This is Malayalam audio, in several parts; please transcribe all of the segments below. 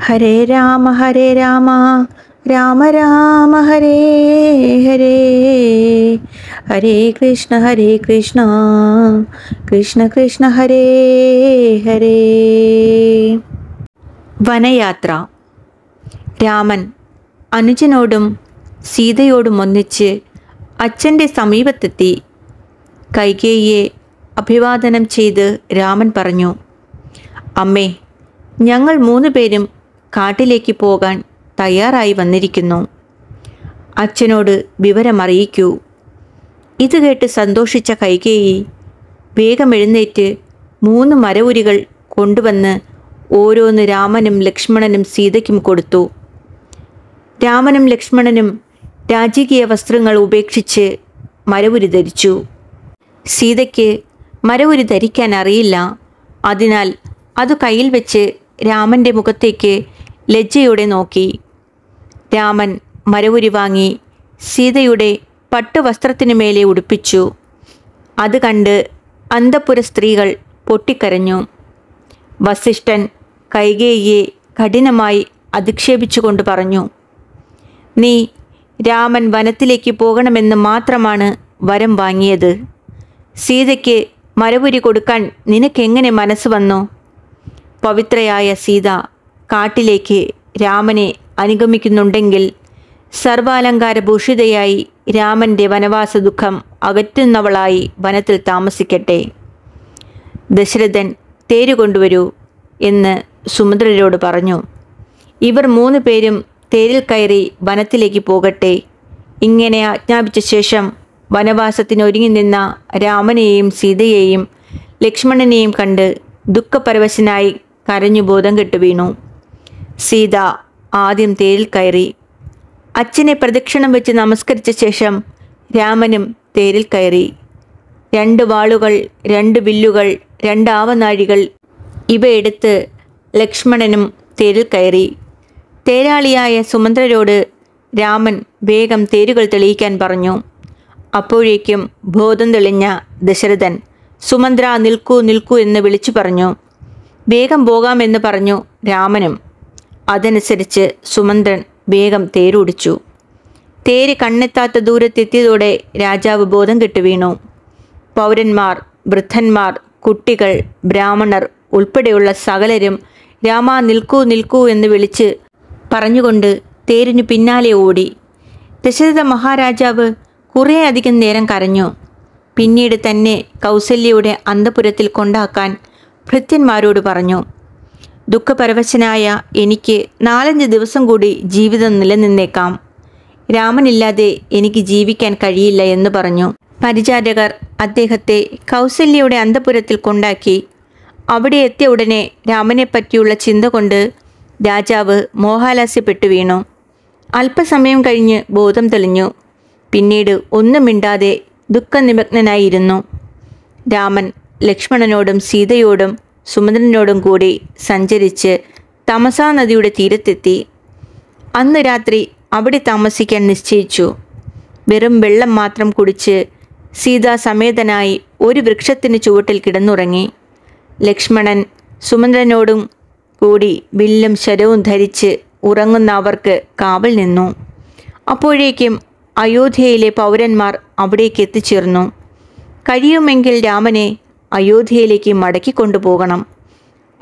ഹരേ രാമ ഹരേ രാമ. രാമ രാമ ഹരേ ഹരേ. ഹരേ കൃഷ്ണ ഹരേ കൃഷ്ണ. കൃഷ്ണ കൃഷ്ണ ഹരേ ഹരേ. വനയാത്ര. രാമൻ അനുജനോടും സീതയോടും ഒന്നിച്ച് അച്ഛന്റെ സമീപത്തെത്തി കൈകേയിയെ അഭിവാദനം ചെയ്ത് രാമൻ പറഞ്ഞു അമ്മേ ഞങ്ങൾ മൂന്ന് പേരും കാട്ടിലേക്ക് പോകാൻ തയ്യാറായി വന്നിരിക്കുന്നു. അച്ഛനോട് വിവരമറിയിക്കൂ. ഇത് കേട്ട് സന്തോഷിച്ച കൈകേയി വേഗം എഴുന്നേറ്റ് മൂന്ന് മരവുരികൾ കൊണ്ടുവന്ന് ഓരോന്ന് രാമനും ലക്ഷ്മണനും സീതയ്ക്കും കൊടുത്തു. രാമനും ലക്ഷ്മണനും രാജകീയ വസ്ത്രങ്ങൾ ഉപേക്ഷിച്ച് മരവുരി ധരിച്ചു. സീതയ്ക്ക് മരവുരി ധരിക്കാൻ അറിയില്ല. അതിനാൽ അത് കയ്യിൽ വെച്ച് രാമന്റെ മുഖത്തേക്ക് ലജ്ജയോടെ നോക്കി. രാമൻ മരവുരി വാങ്ങി സീതയുടെ പട്ടുവസ്ത്രത്തിനു മേലെ ഉടുപ്പിച്ചു. അത് കണ്ട് അന്തപുര സ്ത്രീകൾ പൊട്ടിക്കരഞ്ഞു. വസിഷ്ഠൻ കൈകേയിയെ കഠിനമായി അധിക്ഷേപിച്ചുകൊണ്ട് പറഞ്ഞു നീ രാമൻ വനത്തിലേക്ക് പോകണമെന്ന് മാത്രമാണ് വരം വാങ്ങിയത്. സീതയ്ക്ക് മരപുരി കൊടുക്കാൻ നിനക്കെങ്ങനെ മനസ്സ് വന്നു? പവിത്രയായ സീത കാട്ടിലേക്ക് രാമനെ അനുഗമിക്കുന്നുണ്ടെങ്കിൽ സർവാലങ്കാരഭൂഷിതയായി രാമന്റെ വനവാസ ദുഃഖം അകറ്റുന്നവളായി വനത്തിൽ താമസിക്കട്ടെ. ദശരഥൻ തേര് കൊണ്ടുവരൂ എന്ന് സുമുദ്രരോട് പറഞ്ഞു. ഇവർ മൂന്ന് പേരും തേരിൽ കയറി വനത്തിലേക്ക് പോകട്ടെ. ഇങ്ങനെ ആജ്ഞാപിച്ച ശേഷം വനവാസത്തിന് ഒരുങ്ങി നിന്ന രാമനെയും സീതയെയും ലക്ഷ്മണനെയും കണ്ട് ദുഃഖപരവശനായി കരഞ്ഞു ബോധം കെട്ടു വീണു. സീത ആദ്യം തേരിൽ കയറി. അച്ഛനെ പ്രദക്ഷിണം വെച്ച് നമസ്കരിച്ച ശേഷം രാമനും തേരിൽ കയറി. രണ്ട് വാളുകൾ രണ്ട് വില്ലുകൾ രണ്ട് ആവനാഴികൾ ഇവയെടുത്ത് ലക്ഷ്മണനും തേരിൽ കയറി. തേരാളിയായ സുമന്ത്രരോട് രാമൻ വേഗം തേരുകൾ തെളിയിക്കാൻ പറഞ്ഞു. അപ്പോഴേക്കും ബോധം തെളിഞ്ഞ ദശരഥൻ സുമന്ത്ര നിൽക്കൂ നിൽക്കൂ എന്ന് വിളിച്ചു പറഞ്ഞു. വേഗം പോകാമെന്ന് പറഞ്ഞു രാമനും. അതനുസരിച്ച് സുമന്ത്രൻ വേഗം തേരോടിച്ചു. തേര് കണ്ണെത്താത്ത ദൂരത്തെത്തിയതോടെ രാജാവ് ബോധം കെട്ടു വീണു. പൗരന്മാർ വൃദ്ധന്മാർ കുട്ടികൾ ബ്രാഹ്മണർ ഉൾപ്പെടെയുള്ള സകലരും രാമ നിൽക്കൂ നിൽക്കൂ എന്ന് വിളിച്ച് പറഞ്ഞുകൊണ്ട് തേരിനു പിന്നാലെ ഓടി. ദശരഥ മഹാരാജാവ് കുറേയധികം നേരം കരഞ്ഞു. പിന്നീട് തന്നെ കൗസല്യയുടെ അന്തപുരത്തിൽ കൊണ്ടാക്കാൻ ഭൃത്യന്മാരോട് പറഞ്ഞു ദുഃഖപരവശനായ എനിക്ക് നാലഞ്ച് ദിവസം കൂടി ജീവിതം നിലനിന്നേക്കാം. രാമനില്ലാതെ എനിക്ക് ജീവിക്കാൻ കഴിയില്ല എന്ന് പറഞ്ഞു. പരിചാരകർ അദ്ദേഹത്തെ കൗസല്യയുടെ അന്തപുരത്തിൽ കൊണ്ടാക്കി. അവിടെ എത്തിയ ഉടനെ രാമനെ പറ്റിയുള്ള ചിന്ത കൊണ്ട് രാജാവ് മോഹാലാസ്യപ്പെട്ടു വീണു. അല്പസമയം കഴിഞ്ഞ് ബോധം തെളിഞ്ഞു. പിന്നീട് ഒന്നും മിണ്ടാതെ രാമൻ ലക്ഷ്മണനോടും സീതയോടും സുമന്ദ്രനോടും കൂടി സഞ്ചരിച്ച് തമസാ നദിയുടെ തീരത്തെത്തി. അന്ന് രാത്രി അവിടെ താമസിക്കാൻ നിശ്ചയിച്ചു. വെറും വെള്ളം മാത്രം കുടിച്ച് സീത സമേതനായി ഒരു വൃക്ഷത്തിന് ചുവട്ടിൽ കിടന്നുറങ്ങി. ലക്ഷ്മണൻ സുമന്ദ്രനോടും കൂടി വില്ലും ശരവും ധരിച്ച് ഉറങ്ങുന്ന അവർക്ക് കാവൽ നിന്നു. അപ്പോഴേക്കും അയോധ്യയിലെ പൗരന്മാർ അവിടേക്ക് എത്തിച്ചേർന്നു. കഴിയുമെങ്കിൽ രാമനെ അയോധ്യയിലേക്ക് മടക്കി കൊണ്ടുപോകണം.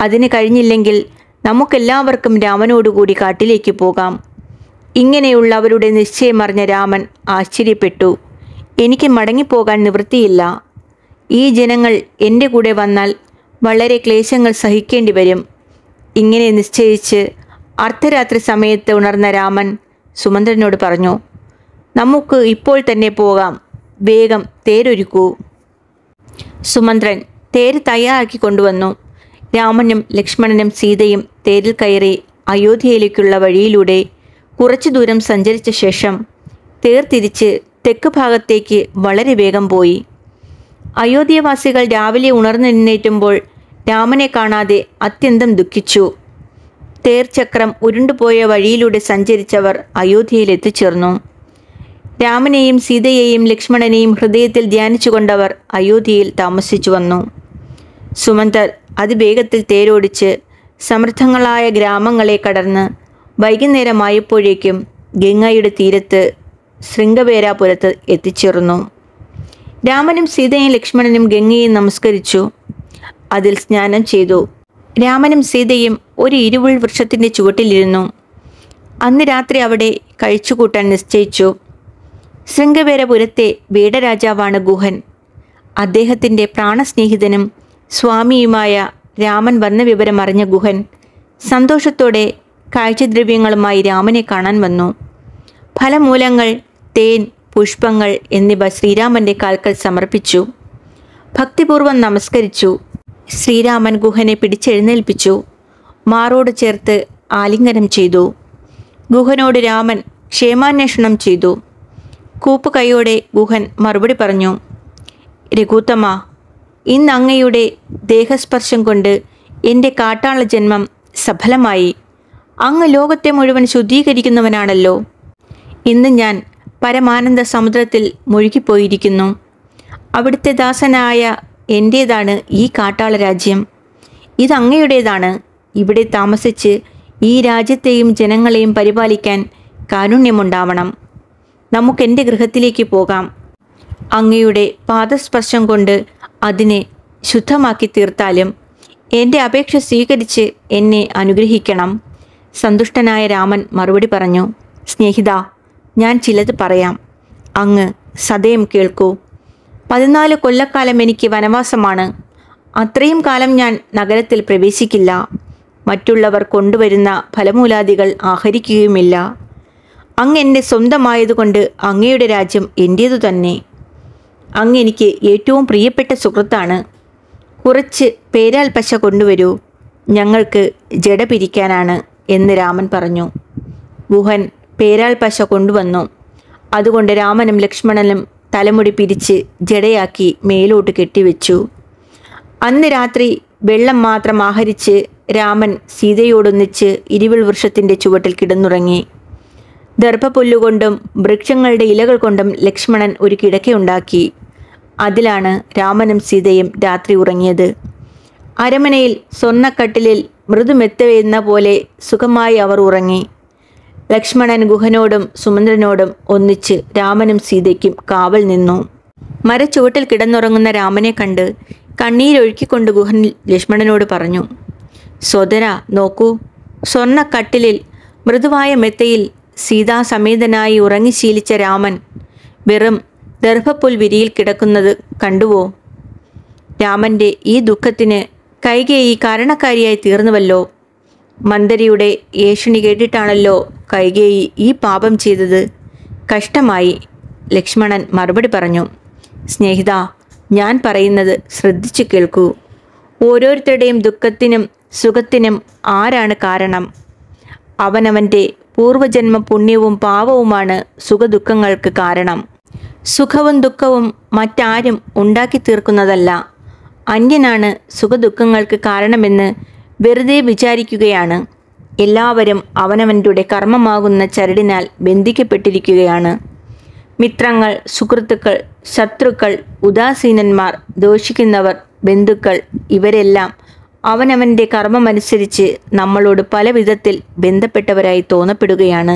അതിന് കഴിഞ്ഞില്ലെങ്കിൽ നമുക്കെല്ലാവർക്കും രാമനോടുകൂടി കാട്ടിലേക്ക് പോകാം. ഇങ്ങനെയുള്ള അവരുടെ നിശ്ചയമറിഞ്ഞ രാമൻ ആശ്ചര്യപ്പെട്ടു. എനിക്ക് മടങ്ങിപ്പോകാൻ നിവൃത്തിയില്ല. ഈ ജനങ്ങൾ എന്റെ കൂടെ വന്നാൽ വളരെ ക്ലേശങ്ങൾ സഹിക്കേണ്ടി വരും. ഇങ്ങനെ നിശ്ചയിച്ച് അർദ്ധരാത്രി സമയത്ത് ഉണർന്ന രാമൻ സുമന്ത്രനോട് പറഞ്ഞു നമുക്ക് ഇപ്പോൾ തന്നെ പോകാം. വേഗം തേരൊരുക്കൂ. സുമന്ത്രൻ തേര് തയ്യാറാക്കി കൊണ്ടുവന്നു. രാമനും ലക്ഷ്മണനും സീതയും തേരിൽ കയറി അയോധ്യയിലേക്കുള്ള വഴിയിലൂടെ കുറച്ചു ദൂരം സഞ്ചരിച്ച ശേഷം തേർ തിരിച്ച് തെക്ക് ഭാഗത്തേക്ക് വളരെ വേഗം പോയി. അയോധ്യവാസികൾ രാവിലെ ഉണർന്നെഴുന്നേറ്റുമ്പോൾ രാമനെ കാണാതെ അത്യന്തം ദുഃഖിച്ചു. തേർചക്രം ഉരുണ്ടുപോയ വഴിയിലൂടെ സഞ്ചരിച്ചവർ അയോധ്യയിൽ എത്തിച്ചേർന്നു രാമനെയും സീതയെയും ലക്ഷ്മണനെയും ഹൃദയത്തിൽ ധ്യാനിച്ചുകൊണ്ടവർ അയോധ്യയിൽ താമസിച്ചു വന്നു. സുമന്തർ അതിവേഗത്തിൽ തേരോടിച്ച് സമൃദ്ധങ്ങളായ ഗ്രാമങ്ങളെ കടന്ന് വൈകുന്നേരമായപ്പോഴേക്കും ഗംഗയുടെ തീരത്ത് ശൃംഗവേരാപുരത്ത് എത്തിച്ചേർന്നു. രാമനും സീതയും ലക്ഷ്മണനും ഗംഗയെ നമസ്കരിച്ചു. അതിൽ സ്നാനം ചെയ്തു. രാമനും സീതയും ഒരു ഇരുവുൾ വൃക്ഷത്തിന്റെ ചുവട്ടിലിരുന്നു. അന്ന് രാത്രി അവിടെ കഴിച്ചുകൂട്ടാൻ നിശ്ചയിച്ചു. ശൃംഗവേരപുരത്തെ വേടരാജാവാണ് ഗുഹൻ. അദ്ദേഹത്തിന്റെ പ്രാണസ്നേഹിതനും സ്വാമിയുമായ രാമൻ വന്ന വിവരം അറിഞ്ഞ ഗുഹൻ സന്തോഷത്തോടെ കാഴ്ചദ്രവ്യങ്ങളുമായി രാമനെ കാണാൻ വന്നു. ഫലമൂലങ്ങൾ തേൻ പുഷ്പങ്ങൾ എന്നിവ ശ്രീരാമന്റെ കാൽക്കൽ സമർപ്പിച്ചു. ഭക്തിപൂർവം നമസ്കരിച്ചു. ശ്രീരാമൻ ഗുഹനെ പിടിച്ചെഴുന്നേൽപ്പിച്ചു. മാറോട് ചേർത്ത് ആലിംഗനം ചെയ്തു. ഗുഹനോട് രാമൻ ക്ഷേമാന്വേഷണം ചെയ്തു. കൂപ്പുകൈയോടെ ഗുഹൻ മറുപടി പറഞ്ഞു രഘൂത്തമ്മ ഇന്ന് അങ്ങയുടെ ദേഹസ്പർശം കൊണ്ട് എന്റെ കാട്ടാള ജന്മം സഫലമായി. അങ്ങ് ലോകത്തെ മുഴുവൻ ശുദ്ധീകരിക്കുന്നവനാണല്ലോ. ഇന്ന് ഞാൻ പരമാനന്ദ സമുദ്രത്തിൽ മുഴുകിപ്പോയിരിക്കുന്നു. അവിടുത്തെ ദാസനായ എന്റേതാണ് ഈ കാട്ടാള രാജ്യം? ഇത് അങ്ങയുടേതാണ്. ഇവിടെ താമസിച്ച് ഈ രാജ്യത്തെയും ജനങ്ങളെയും പരിപാലിക്കാൻ കാരുണ്യമുണ്ടാവണം. നമുക്കെന്റെ ഗൃഹത്തിലേക്ക് പോകാം. അങ്ങയുടെ പാദസ്പർശം കൊണ്ട് അതിനെ ശുദ്ധമാക്കി തീർത്താലും എന്റെ അപേക്ഷ സ്വീകരിച്ച് എന്നെ അനുഗ്രഹിക്കണം. സന്തുഷ്ടനായ രാമൻ മറുപടി പറഞ്ഞു സ്നേഹിത ഞാൻ ചിലത് പറയാം. അങ്ങ് സദയം കേൾക്കൂ. പതിനാല് കൊല്ലക്കാലം എനിക്ക് വനവാസമാണ്. അത്രയും കാലം ഞാൻ നഗരത്തിൽ പ്രവേശിക്കില്ല. മറ്റുള്ളവർ കൊണ്ടുവരുന്ന ഫലമൂലാദികൾ ആഹരിക്കുകയുമില്ല. അങ്ങ് എന്റെ സ്വന്തമായതുകൊണ്ട് അങ്ങയുടെ രാജ്യം എന്റേതു തന്നെ. അങ്ങ് എനിക്ക് ഏറ്റവും പ്രിയപ്പെട്ട സുഹൃത്താണ്. കുറച്ച് പേരാൽ പശ കൊണ്ടുവരൂ. ഞങ്ങൾക്ക് ജട പിരിക്കാനാണ് എന്ന് രാമൻ പറഞ്ഞു. ഗുഹൻ പേരാൽ പശ കൊണ്ടുവന്നു. അതുകൊണ്ട് രാമനും ലക്ഷ്മണനും തലമുടി പിരിച്ച് ജടയാക്കി മേലോട്ട് കെട്ടിവെച്ചു. അന്ന് രാത്രി വെള്ളം മാത്രം ആഹരിച്ച് രാമൻ സീതയോടൊന്നിച്ച് ഇരുവിൾ വൃക്ഷത്തിന്റെ ചുവട്ടിൽ കിടന്നുറങ്ങി. ദർഭപുല്ലുകൊണ്ടും വൃക്ഷങ്ങളുടെ ഇലകൾ കൊണ്ടും ലക്ഷ്മണൻ ഒരു കിടക്കയുണ്ടാക്കി അതിലാണ് രാമനും സീതയും രാത്രി ഉറങ്ങിയത്. അരമനയിൽ സ്വർണക്കട്ടിലിൽ മൃദുമെത്തവെന്ന പോലെ സുഖമായി അവർ ഉറങ്ങി. ലക്ഷ്മണൻ ഗുഹനോടും സുമന്ദ്രനോടും ഒന്നിച്ച് രാമനും സീതയ്ക്കും കാവൽ നിന്നു. മരച്ചുവട്ടിൽ കിടന്നുറങ്ങുന്ന രാമനെ കണ്ട് കണ്ണീരൊഴുക്കിക്കൊണ്ട് ഗുഹൻ ലക്ഷ്മണനോട് പറഞ്ഞു സ്വതര നോക്കൂ സ്വർണക്കട്ടിലിൽ മൃദുവായ മെത്തയിൽ സീതാസമേതനായി ഉറങ്ങിശീലിച്ച രാമൻ വെറും ദർഭപ്പുൽ വിരിയിൽ കിടക്കുന്നത് കണ്ടുവോ? രാമന്റെ ഈ ദുഃഖത്തിന് കൈകേയി കാരണക്കാരിയായി തീർന്നുവല്ലോ. മന്ദരിയുടെ ഏഷണി കേട്ടിട്ടാണല്ലോ കൈകേയി ഈ പാപം ചെയ്തത്. കഷ്ടമായി ലക്ഷ്മണൻ മറുപടി പറഞ്ഞു. സ്നേഹിത ഞാൻ പറയുന്നത് ശ്രദ്ധിച്ചു കേൾക്കൂ. ഓരോരുത്തരുടെയും ദുഃഖത്തിനും സുഖത്തിനും ആരാണ് കാരണം? അവനവന്റെ പൂർവജന്മ പുണ്യവും പാവവുമാണ് സുഖദുഃഖങ്ങൾക്ക് കാരണം. സുഖവും ദുഃഖവും മറ്റാരും ഉണ്ടാക്കി തീർക്കുന്നതല്ല അന്യനാണ് സുഖദുഃഖങ്ങൾക്ക് കാരണമെന്ന് വെറുതെ വിചാരിക്കുകയാണ്. എല്ലാവരും അവനവന്റെ കർമ്മമാകുന്ന ചരടിനാൽ ബന്ധിക്കപ്പെട്ടിരിക്കുകയാണ്. മിത്രങ്ങൾ സുഹൃത്തുക്കൾ ശത്രുക്കൾ ഉദാസീനന്മാർ ദോഷിക്കുന്നവർ ബന്ധുക്കൾ ഇവരെല്ലാം അവനവന്റെ കർമ്മമനുസരിച്ച് നമ്മളോട് പല വിധത്തിൽ ബന്ധപ്പെട്ടവരായി തോന്നപ്പെടുകയാണ്.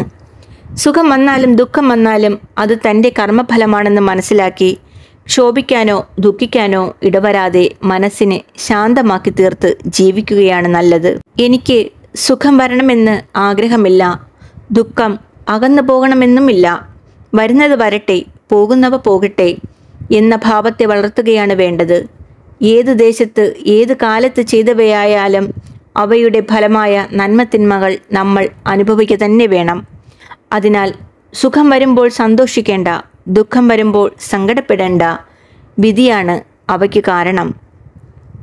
സുഖം വന്നാലും ദുഃഖം വന്നാലും അത് തന്റെ കർമ്മഫലമാണെന്ന് മനസ്സിലാക്കി ക്ഷോഭിക്കാനോ ദുഃഖിക്കാനോ ഇടവരാതെ മനസ്സിനെ ശാന്തമാക്കി തീർത്ത് ജീവിക്കുകയാണ് നല്ലത്. എനിക്ക് സുഖം വരണമെന്ന് ആഗ്രഹമില്ല. ദുഃഖം അകന്നു പോകണമെന്നുമില്ല. വരുന്നത് വരട്ടെ പോകുന്നവ പോകട്ടെ എന്ന ഭാവത്തെ വളർത്തുകയാണ് വേണ്ടത്. ഏത് ദേശത്ത് ഏത് കാലത്ത് ചെയ്തവയായാലും അവയുടെ ഫലമായ നന്മത്തിന്മകൾ നമ്മൾ അനുഭവിക്കുക തന്നെ വേണം. അതിനാൽ സുഖം വരുമ്പോൾ സന്തോഷിക്കേണ്ട ദുഃഖം വരുമ്പോൾ സങ്കടപ്പെടേണ്ട വിധിയാണ് അവയ്ക്ക് കാരണം.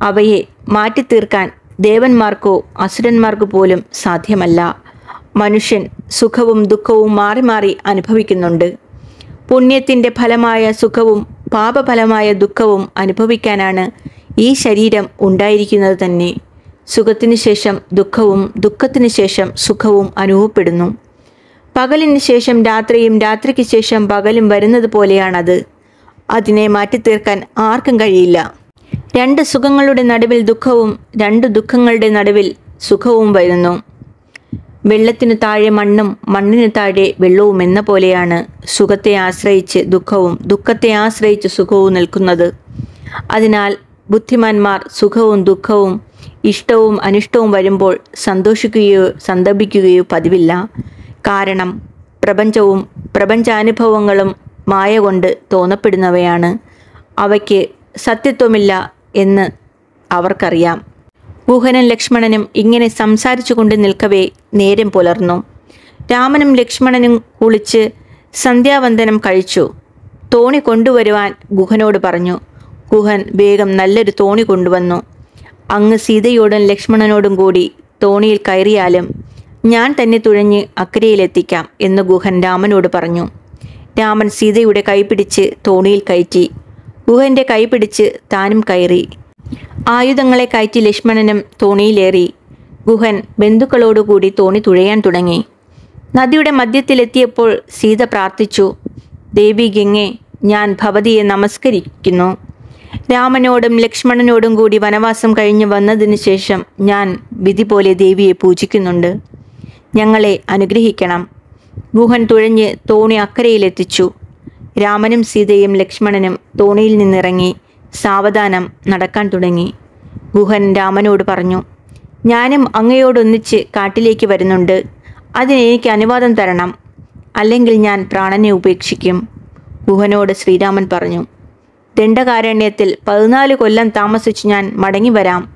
അവയെ മാറ്റിത്തീർക്കാൻ ദേവന്മാർക്കോ അസുരന്മാർക്കോ പോലും സാധ്യമല്ല. മനുഷ്യൻ സുഖവും ദുഃഖവും മാറി മാറി അനുഭവിക്കുന്നുണ്ട്. പുണ്യത്തിന്റെ ഫലമായ സുഖവും പാപഫലമായ ദുഃഖവും അനുഭവിക്കാനാണ് ഈ ശരീരം ഉണ്ടായിരിക്കുന്നത് തന്നെ. സുഖത്തിന് ശേഷം ദുഃഖവും ദുഃഖത്തിന് ശേഷം സുഖവും അനുഭവപ്പെടുന്നു. പകലിന് ശേഷം രാത്രിയും രാത്രിക്ക് ശേഷം പകലും വരുന്നത് പോലെയാണത്. അതിനെ മാറ്റിത്തീർക്കാൻ ആർക്കും കഴിയില്ല. രണ്ട് സുഖങ്ങളുടെ നടുവിൽ ദുഃഖവും രണ്ട് ദുഃഖങ്ങളുടെ നടുവിൽ സുഖവും വരുന്നു. വെള്ളത്തിനു താഴെ മണ്ണും മണ്ണിനു താഴെ വെള്ളവും എന്ന പോലെയാണ് സുഖത്തെ ആശ്രയിച്ച് ദുഃഖവും ദുഃഖത്തെ ആശ്രയിച്ച് സുഖവും നിൽക്കുന്നത്. അതിനാൽ ബുദ്ധിമാന്മാർ സുഖവും ദുഃഖവും ഇഷ്ടവും അനിഷ്ടവും വരുമ്പോൾ സന്തോഷിക്കുകയോ സന്തപിക്കുകയോ പതിവില്ല. കാരണം പ്രപഞ്ചവും പ്രപഞ്ചാനുഭവങ്ങളും മായ കൊണ്ട് തോന്നപ്പെടുന്നവയാണ്. അവയ്ക്ക് സത്യത്വമില്ല എന്ന് അവർക്കറിയാം. ഗുഹനും ലക്ഷ്മണനും ഇങ്ങനെ സംസാരിച്ചു കൊണ്ട് നിൽക്കവേ നേരം പുലർന്നു. രാമനും ലക്ഷ്മണനും കുളിച്ച് സന്ധ്യാവന്ദനം കഴിച്ചു. തോണി കൊണ്ടുവരുവാൻ ഗുഹനോട് പറഞ്ഞു. ഗുഹൻ വേഗം നല്ലൊരു തോണി കൊണ്ടുവന്നു. അങ്ങ് സീതയോടും ലക്ഷ്മണനോടും കൂടി തോണിയിൽ കയറിയാലും ഞാൻ തന്നെ തുഴഞ്ഞ് അക്കരയിലെത്തിക്കാം എന്ന് ഗുഹൻ രാമനോട് പറഞ്ഞു. രാമൻ സീതയുടെ കൈപിടിച്ച് തോണിയിൽ കയറ്റി. ഗുഹന്റെ കൈപിടിച്ച് താനും കയറി. ആയുധങ്ങളെ കയറ്റി ലക്ഷ്മണനും തോണിയിലേറി. ഗുഹൻ ബന്ധുക്കളോടുകൂടി തോണി തുഴയാൻ തുടങ്ങി. നദിയുടെ മധ്യത്തിലെത്തിയപ്പോൾ സീത പ്രാർത്ഥിച്ചു ദേവി ഗംഗെ ഞാൻ ഭവതിയെ നമസ്കരിക്കുന്നു. രാമനോടും ലക്ഷ്മണനോടും കൂടി വനവാസം കഴിഞ്ഞ് വന്നതിന് ശേഷം ഞാൻ വിധി പോലെ ദേവിയെ പൂജിക്കുന്നുണ്ട്. ഞങ്ങളെ അനുഗ്രഹിക്കണം. ഗുഹൻ തുഴഞ്ഞ് തോണി അക്കരയിലെത്തിച്ചു. രാമനും സീതയും ലക്ഷ്മണനും തോണിയിൽ നിന്നിറങ്ങി. സാവധാനം നടക്കാൻ തുടങ്ങി. ഗുഹൻ രാമനോട് പറഞ്ഞു ഞാനും അങ്ങയോടൊന്നിച്ച് കാട്ടിലേക്ക് വരുന്നുണ്ട്. അതിനെനിക്ക് അനുവാദം തരണം. അല്ലെങ്കിൽ ഞാൻ പ്രാണനെ ഉപേക്ഷിക്കും. ഗുഹനോട് ശ്രീരാമൻ പറഞ്ഞു ദണ്ഡകാരണ്യത്തിൽ പതിനാല് കൊല്ലം താമസിച്ച് ഞാൻ മടങ്ങി വരാം.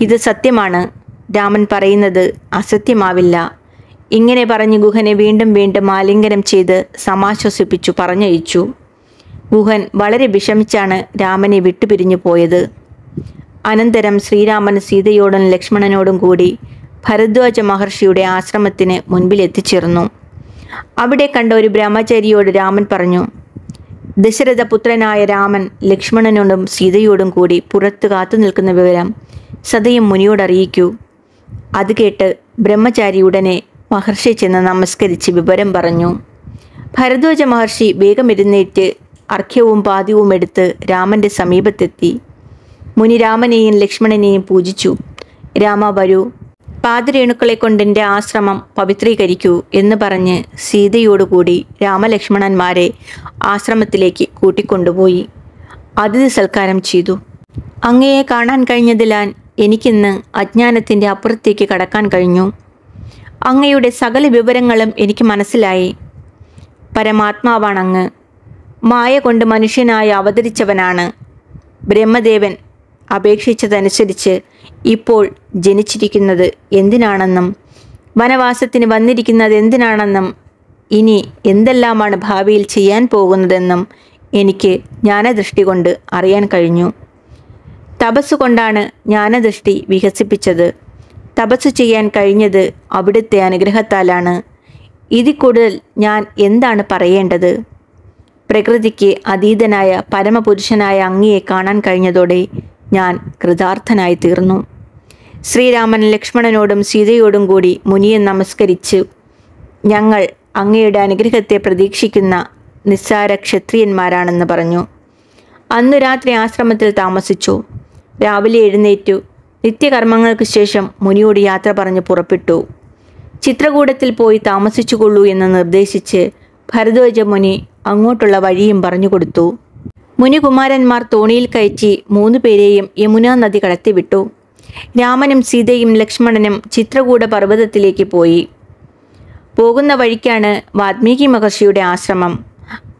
ഇത് സത്യമാണ്. രാമൻ പറയുന്നത് അസത്യമാവില്ല. ഇങ്ങനെ പറഞ്ഞ് ഗുഹനെ വീണ്ടും വീണ്ടും ആലിംഗനം ചെയ്ത് സമാശ്വസിപ്പിച്ചു പറഞ്ഞയച്ചു. ഗുഹൻ വളരെ വിഷമിച്ചാണ് രാമനെ വിട്ടുപിരിഞ്ഞു പോയത്. അനന്തരം ശ്രീരാമൻ സീതയോടും ലക്ഷ്മണനോടും കൂടി ഭരദ്വാജ മഹർഷിയുടെ ആശ്രമത്തിന് മുൻപിൽ എത്തിച്ചേർന്നു. അവിടെ കണ്ട ഒരു ബ്രഹ്മചാരിയോട് രാമൻ പറഞ്ഞു ദശരഥപുത്രനായ രാമൻ ലക്ഷ്മണനോടും സീതയോടും കൂടി പുറത്ത് കാത്തു നിൽക്കുന്ന വിവരം സതയും മുനിയോട് അറിയിക്കൂ. അത് കേട്ട് ബ്രഹ്മചാരി ഉടനെ മഹർഷി ചെന്ന് നമസ്കരിച്ച് വിവരം പറഞ്ഞു. ഭരദ്വാജ മഹർഷി വേഗം എഴുന്നേറ്റ് അർഘ്യവും പാദ്യവും എടുത്ത് രാമന്റെ സമീപത്തെത്തി. മുനിരാമനെയും ലക്ഷ്മണനെയും പൂജിച്ചു. രാമ വരൂ പാദരേണുക്കളെ കൊണ്ട് എന്റെ ആശ്രമം പവിത്രീകരിക്കൂ എന്ന് പറഞ്ഞ് സീതയോടുകൂടി രാമലക്ഷ്മണന്മാരെ ആശ്രമത്തിലേക്ക് കൂട്ടിക്കൊണ്ടുപോയി. അതിഥി സൽക്കാരം ചെയ്തു. അങ്ങയെ കാണാൻ കഴിഞ്ഞതിലാൻ എനിക്കിന്ന് അജ്ഞാനത്തിന്റെ അപ്പുറത്തേക്ക് കടക്കാൻ കഴിഞ്ഞു. അങ്ങയുടെ സകല വിവരങ്ങളും എനിക്ക് മനസ്സിലായി. പരമാത്മാവാണ് അങ്ങ് മായ കൊണ്ട് മനുഷ്യനായി അവതരിച്ചവനാണ്. ബ്രഹ്മദേവൻ അപേക്ഷിച്ചതനുസരിച്ച് ഇപ്പോൾ ജനിച്ചിരിക്കുന്നത് എന്തിനാണെന്നും വനവാസത്തിന് വന്നിരിക്കുന്നത് എന്തിനാണെന്നും ഇനി എന്തെല്ലാമാണ് ഭാവിയിൽ ചെയ്യാൻ പോകുന്നതെന്നും എനിക്ക് ജ്ഞാനദൃഷ്ടി കൊണ്ട് അറിയാൻ കഴിഞ്ഞു. തപസ്സുകൊണ്ടാണ് ജ്ഞാനദൃഷ്ടി വികസിപ്പിച്ചത്. തപസ് ചെയ്യാൻ കഴിഞ്ഞത് അവിടുത്തെ അനുഗ്രഹത്താലാണ്. ഇതിൽ കൂടുതൽ ഞാൻ എന്താണ് പറയേണ്ടത്? പ്രകൃതിക്ക് അതീതനായ പരമപുരുഷനായ അങ്ങയെ കാണാൻ കഴിഞ്ഞതോടെ ഞാൻ കൃതാർത്ഥനായി തീർന്നു ശ്രീരാമൻ ലക്ഷ്മണനോടും സീതയോടും കൂടി മുനിയെ നമസ്കരിച്ചു. ഞങ്ങൾ അങ്ങയുടെ അനുഗ്രഹത്തെ പ്രതീക്ഷിക്കുന്ന നിസ്സാര ക്ഷത്രിയന്മാരാണെന്ന് പറഞ്ഞു. അന്നു രാത്രി ആശ്രമത്തിൽ താമസിച്ചു. രാവിലെ എഴുന്നേറ്റു. നിത്യകർമ്മങ്ങൾക്ക് ശേഷം മുനിയോട് യാത്ര പറഞ്ഞ് പുറപ്പെട്ടു. ചിത്രകൂടത്തിൽ പോയി താമസിച്ചുകൊള്ളൂ എന്ന് നിർദ്ദേശിച്ച് ഭരദ്വാജ മുനി അങ്ങോട്ടുള്ള വഴിയും പറഞ്ഞു കൊടുത്തു. മുനികുമാരന്മാർ തോണിയിൽ കയറ്റി മൂന്നു പേരെയും യമുനാ നദി കടത്തിവിട്ടു. രാമനും സീതയും ലക്ഷ്മണനും ചിത്രകൂട പർവതത്തിലേക്ക് പോയി. പോകുന്ന വഴിക്കാണ് വാത്മീകി മഹർഷിയുടെ ആശ്രമം.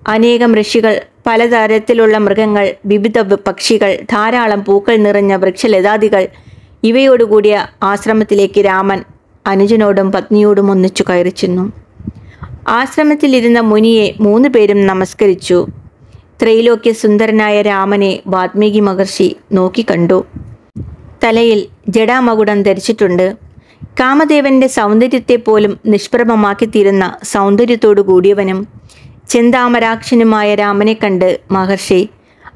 അനേകം ഋഷികൾ പലതരത്തിലുള്ള മൃഗങ്ങൾ വിവിധ പക്ഷികൾ ധാരാളം പൂക്കൾ നിറഞ്ഞ വൃക്ഷലതാദികൾ ഇവയോടുകൂടിയ ആശ്രമത്തിലേക്ക് രാമൻ അനുജനോടും പത്നിയോടും ഒന്നിച്ചു കയറി ചെന്നു. ആശ്രമത്തിലിരുന്ന മുനിയെ മൂന്ന് പേരും നമസ്കരിച്ചു. ത്രൈലോക്യ സുന്ദരനായ രാമനെ വാത്മീകി മഹർഷി നോക്കിക്കണ്ടു തലയിൽ ജഡാമകുടം ധരിച്ചിട്ടുണ്ട്. കാമദേവന്റെ സൗന്ദര്യത്തെ പോലും നിഷ്പ്രഭമാക്കി തീരുന്ന സൗന്ദര്യത്തോടു കൂടിയവനും ചിന്താമരാക്ഷനുമായ രാമനെ കണ്ട് മഹർഷി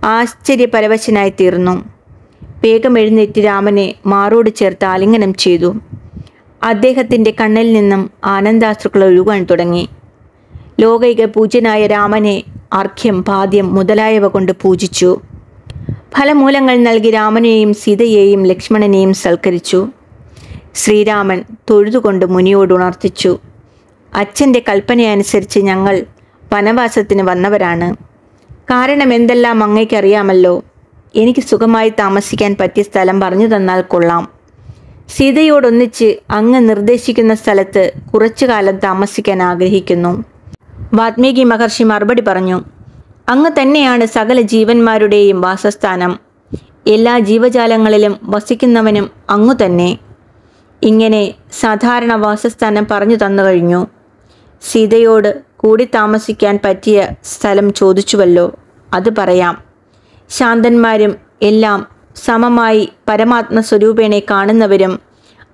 ആശ്ചര്യപരവശനായി തീർന്നു വേഗം എഴുന്നേറ്റ് രാമനെ മാറോട് ചേർത്ത് ആലിംഗനം ചെയ്തു. അദ്ദേഹത്തിന്റെ കണ്ണിൽ നിന്നും ആനന്ദാശ്രുക്കൾ ഒഴുകാൻ തുടങ്ങി. ലോകൈക പൂജ്യനായ രാമനെ അർഘ്യം പാദ്യം മുതലായവ കൊണ്ട് പൂജിച്ചു. ഫലമൂലങ്ങൾ നൽകി രാമനെയും സീതയെയും ലക്ഷ്മണനെയും സൽക്കരിച്ചു. ശ്രീരാമൻ തൊഴുതുകൊണ്ട് മുനിയോട് ഉണർത്തിച്ചു. അച്ഛന്റെ കൽപ്പനയനുസരിച്ച് ഞങ്ങൾ വനവാസത്തിന് വന്നവരാണ്. കാരണം എന്തെല്ലാം അങ്ങയ്ക്കറിയാമല്ലോ. എനിക്ക് സുഖമായി താമസിക്കാൻ പറ്റിയ സ്ഥലം പറഞ്ഞു തന്നാൽ കൊള്ളാം. സീതയോടൊന്നിച്ച് അങ്ങ് നിർദ്ദേശിക്കുന്ന സ്ഥലത്ത് കുറച്ചു കാലം താമസിക്കാൻ ആഗ്രഹിക്കുന്നു. വാത്മീകി മഹർഷി മറുപടി പറഞ്ഞു അങ്ങ് തന്നെയാണ് സകല ജീവന്മാരുടെയും വാസസ്ഥാനം. എല്ലാ ജീവജാലങ്ങളിലും വസിക്കുന്നവനും അങ്ങു തന്നെ. ഇങ്ങനെ സാധാരണ വാസസ്ഥാനം പറഞ്ഞു തന്നു കഴിഞ്ഞു. സീതയോട് കൂടി താമസിക്കാൻ പറ്റിയ സ്ഥലം ചോദിച്ചുവല്ലോ അത് പറയാം. ശാന്തന്മാരും എല്ലാം സമമായി പരമാത്മ സ്വരൂപേണെ കാണുന്നവരും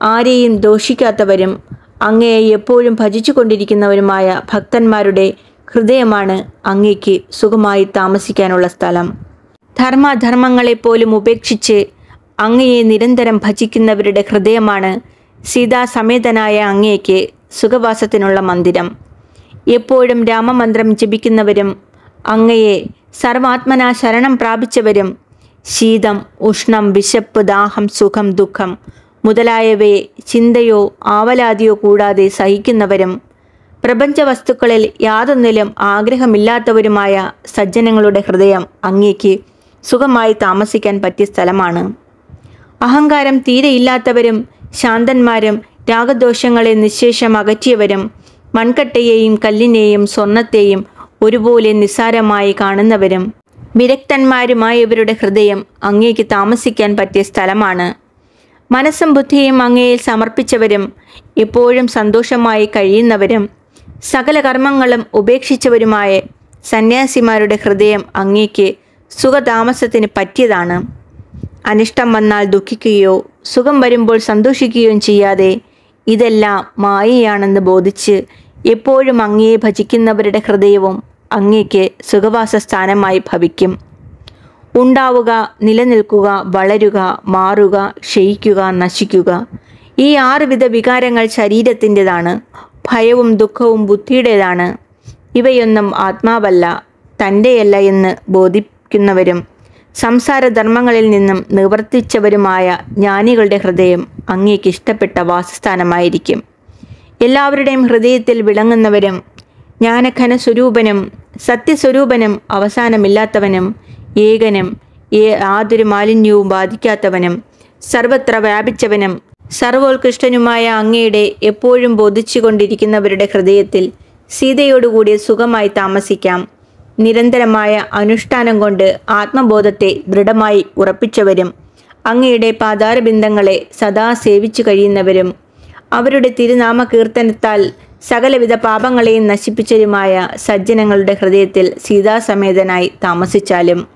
ആരെയും ദോഷിക്കാത്തവരും അങ്ങയെ എപ്പോഴും ഭജിച്ചുകൊണ്ടിരിക്കുന്നവരുമായ ഭക്തന്മാരുടെ ഹൃദയമാണ് അങ്ങയ്ക്ക് സുഖമായി താമസിക്കാനുള്ള സ്ഥലം. ധർമ്മധർമ്മങ്ങളെപ്പോലും ഉപേക്ഷിച്ച് അങ്ങയെ നിരന്തരം ഭജിക്കുന്നവരുടെ ഹൃദയമാണ് സീതാസമേതനായ അങ്ങയ്ക്ക് സുഖവാസത്തിനുള്ള മന്ദിരം. എപ്പോഴും രാമമന്ത്രം ജപിക്കുന്നവരും അങ്ങയെ സർവാത്മനാ ശരണം പ്രാപിച്ചവരും ശീതം ഉഷ്ണം വിശപ്പ് ദാഹം സുഖം ദുഃഖം മുതലായവയെ ചിന്തയോ ആവലാതിയോ കൂടാതെ സഹിക്കുന്നവരും പ്രപഞ്ച വസ്തുക്കളിൽ യാതൊന്നിലും ആഗ്രഹമില്ലാത്തവരുമായ സജ്ജനങ്ങളുടെ ഹൃദയം അങ്ങേക്ക് സുഖമായി താമസിക്കാൻ പറ്റിയ സ്ഥലമാണ്. അഹങ്കാരം തീരെയില്ലാത്തവരും ശാന്തന്മാരും രാഗദോഷങ്ങളെ നിശേഷം അകറ്റിയവരും മൺകട്ടയെയും കല്ലിനെയും സ്വർണത്തെയും ഒരുപോലെ നിസ്സാരമായി കാണുന്നവരും വിരക്തന്മാരുമായവരുടെ ഹൃദയം അങ്ങേക്ക് താമസിക്കാൻ പറ്റിയ സ്ഥലമാണ്. മനസ്സും ബുദ്ധിയും അങ്ങയിൽ സമർപ്പിച്ചവരും എപ്പോഴും സന്തോഷമായി കഴിയുന്നവരും സകല കർമ്മങ്ങളും ഉപേക്ഷിച്ചവരുമായ സന്യാസിമാരുടെ ഹൃദയം അങ്ങേക്ക് സുഖതാമസത്തിന് പറ്റിയതാണ്. അനിഷ്ടം വന്നാൽ ദുഃഖിക്കുകയോ സുഖം വരുമ്പോൾ സന്തോഷിക്കുകയും ചെയ്യാതെ ഇതെല്ലാം മായയാണെന്ന് ബോധിച്ച് എപ്പോഴും അങ്ങയെ ഭജിക്കുന്നവരുടെ ഹൃദയവും അങ്ങേക്ക് സുഖവാസ സ്ഥാനമായി ഭവിക്കും. ഉണ്ടാവുക നിലനിൽക്കുക വളരുക മാറുക ക്ഷയിക്കുക നശിക്കുക. ഈ ആറുവിധ വികാരങ്ങൾ ശരീരത്തിന്റെതാണ് ഭയവും ദുഃഖവും ബുദ്ധിയുടേതാണ്. ഇവയൊന്നും ആത്മാവല്ല തന്റെയല്ല എന്ന് ബോധിക്കുന്നവരും സംസാരധർമ്മങ്ങളിൽ നിന്നും നിവർത്തിച്ചവരുമായ ജ്ഞാനികളുടെ ഹൃദയം അങ്ങേക്ക് ഇഷ്ടപ്പെട്ട വാസസ്ഥാനമായിരിക്കും. എല്ലാവരുടെയും ഹൃദയത്തിൽ വിളങ്ങുന്നവരും ജ്ഞാനഘന സ്വരൂപനും സത്യസ്വരൂപനും അവസാനമില്ലാത്തവനും ഏകനും ഏ- യാതൊരു മാലിന്യവും ബാധിക്കാത്തവനും സർവത്ര വ്യാപിച്ചവനും സർവോത്കൃഷ്ടനുമായ അങ്ങയുടെ എപ്പോഴും ബോധിച്ചുകൊണ്ടിരിക്കുന്നവരുടെ ഹൃദയത്തിൽ സീതയോടുകൂടി സുഖമായി താമസിക്കാം. നിരന്തരമായ അനുഷ്ഠാനം കൊണ്ട് ആത്മബോധത്തെ ദൃഢമായി ഉറപ്പിച്ചവരും അങ്ങയുടെ പാതാരബിന്ദങ്ങളെ സദാ സേവിച്ചു കഴിയുന്നവരും അവരുടെ തിരുനാമ കീർത്തനത്താൽ സകലവിധ പാപങ്ങളെയും നശിപ്പിച്ചവരുമായ സജ്ജനങ്ങളുടെ ഹൃദയത്തിൽ സീതാസമേതനായി താമസിച്ചാലും.